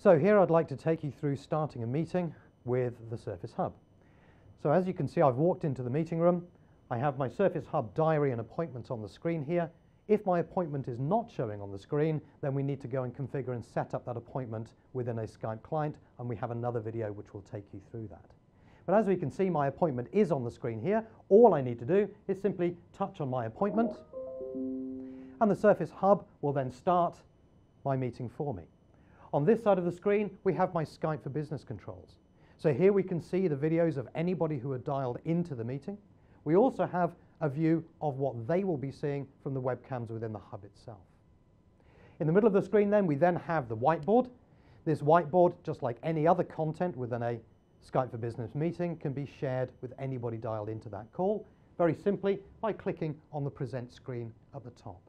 So here I'd like to take you through starting a meeting with the Surface Hub. So as you can see, I've walked into the meeting room. I have my Surface Hub diary and appointments on the screen here. If my appointment is not showing on the screen, then we need to go and configure and set up that appointment within a Skype client, and we have another video which will take you through that. But as we can see, my appointment is on the screen here. All I need to do is simply touch on my appointment, and the Surface Hub will then start my meeting for me. On this side of the screen, we have my Skype for Business controls. So here we can see the videos of anybody who are dialed into the meeting. We also have a view of what they will be seeing from the webcams within the hub itself. In the middle of the screen then, we then have the whiteboard. This whiteboard, just like any other content within a Skype for Business meeting, can be shared with anybody dialed into that call, very simply by clicking on the present screen at the top.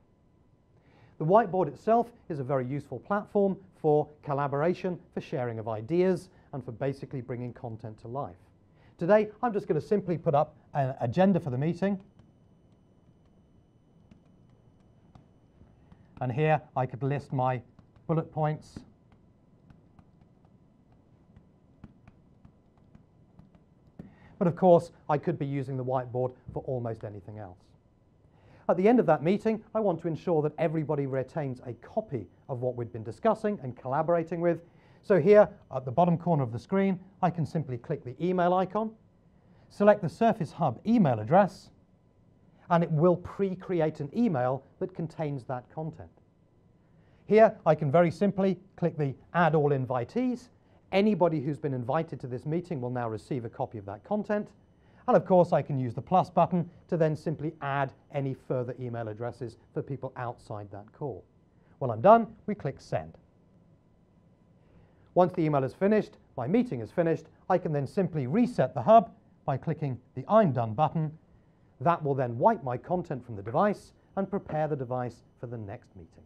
The whiteboard itself is a very useful platform for collaboration, for sharing of ideas, and for basically bringing content to life. Today, I'm just going to simply put up an agenda for the meeting. And here I could list my bullet points. But of course, I could be using the whiteboard for almost anything else. At the end of that meeting, I want to ensure that everybody retains a copy of what we've been discussing and collaborating with. So here at the bottom corner of the screen, I can simply click the email icon, select the Surface Hub email address, and it will pre-create an email that contains that content. Here, I can very simply click the Add All Invitees. Anybody who's been invited to this meeting will now receive a copy of that content. And of course, I can use the plus button to then simply add any further email addresses for people outside that call. When I'm done, we click Send. Once the email is finished, my meeting is finished, I can then simply reset the hub by clicking the I'm done button that will then wipe my content from the device and prepare the device for the next meeting.